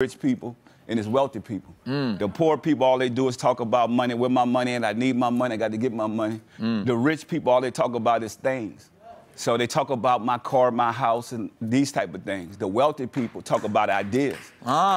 rich people and it's wealthy people. Mm. The poor people, all they do is talk about money, where my money and I need my money, I got to get my money. Mm. The rich people, all they talk about is things. So they talk about my car, my house, and these type of things. The wealthy people talk about ideas. Ah.